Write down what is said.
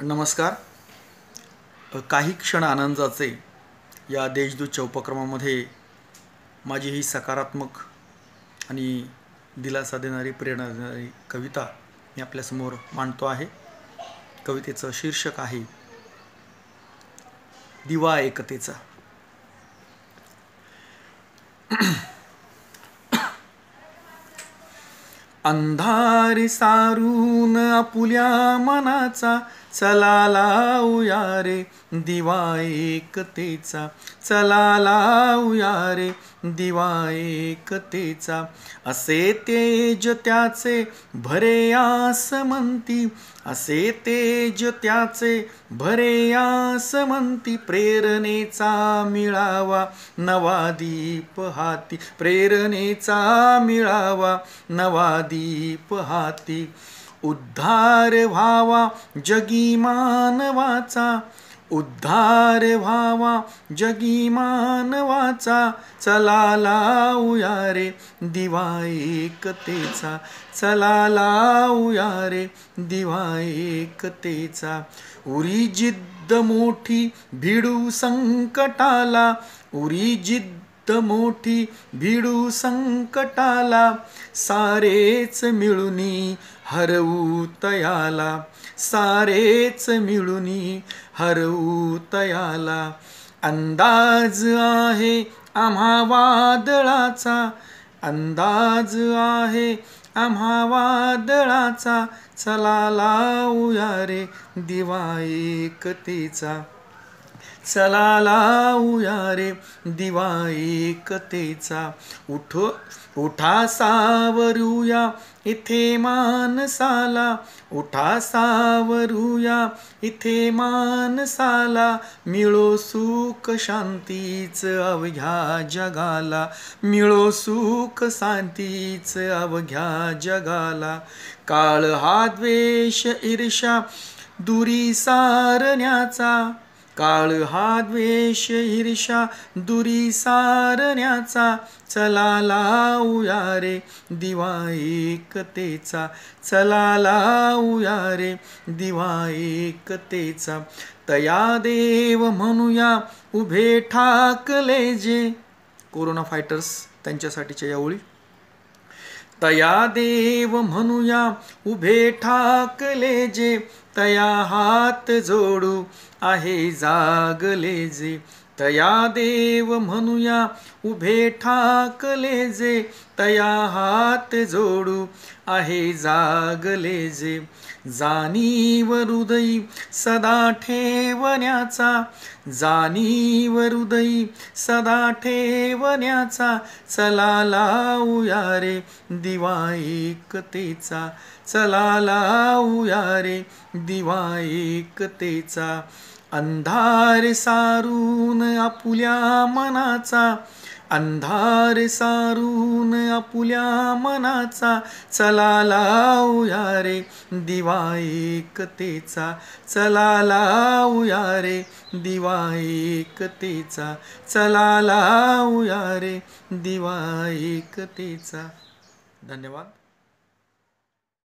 नमस्कार. काही क्षण आनंदाचे या देशदूतच्या उपक्रमामध्ये माझी ही सकारात्मक आणि दिलासा देणारी प्रेरणा देणारी कविता मी आपल्यासमोर मांडतो आहे. कवितेचं शीर्षक आहे दिवा एकतेचा. अंधारी सारून आपुल्या मनाचा चला लावूया रे दिवा एकतेचा चला लावूया रे दिवा एकतेचा. असे तेज त्याचे भरे आस म्हणती असे तेज त्याचे भरे आस म्हणती प्रेरणेचा मिळावा नवा दीप हाती प्रेरणेचा मिळावा नवा दीप दीप हाती. उद्धार व्हावा जगी मानवाचा. उद्धार व्हावा जगी मानवाचा. चला लावूया रे दिवा एकतेचा. चला लावूया रे दिवा एकतेचा. उरी जिद्द मोठी भिडू संकटाला. उरी जिद्द मोठी भिडू संकटाला सारेच मिळुनी हरवू तयाला सारेच मिळुनी हरवू तयाला. अंदाज आहे आम्हा वादळाचा अंदाज आहे आम्हा वादळाचा. चला लावूया रे दिवा एकतेचा. चला लावूया रे दिवा एकतेचा उठ उठा सावरूया इथे मानसाला उठा सावरूया इथे मानसाला मिळो सुख शांतीच अवघ्या जगाला. मिळो सुख शांतीच अवघ्या जगाला. काळ हा द्वेष ईर्षा दुरी सारण्याचा. काळ हा द्वेष ईर्षा दुरी सारण्याचा. चला लावूया रे दिवा एकतेचा. चला लावूया रे दिवा एकतेचा. तया देव म्हणूया उभे ठाकले जे. कोरोना फायटर्स त्यांच्यासाठीच्या या ओळी. तया देव म्हणूया उभे ठाकले जे तया हात जोडू आहे जागले जे. तया देव म्हणूया उभे ठाकले जे तया हात जोडू आहे जागले जे. जाणीव हृदयी सदा ठेवण्याचा जाणीव हृदयी सदा ठेवण्याचा चला लावूया रे दिवा एकतेचा चला लावूया रे दिवा एकतेचा. अंधार सारून आपुल्या मनाचा अंधार सारून आपुल्या मनाचा चला लावूया रे दिवा एकतेचा चला लावूया रे दिवा एकतेचा चला लावूया रे दिवा एकतेचा. धन्यवाद.